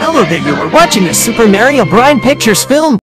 Hello, that You are watching a Super Mario Brian Pictures film.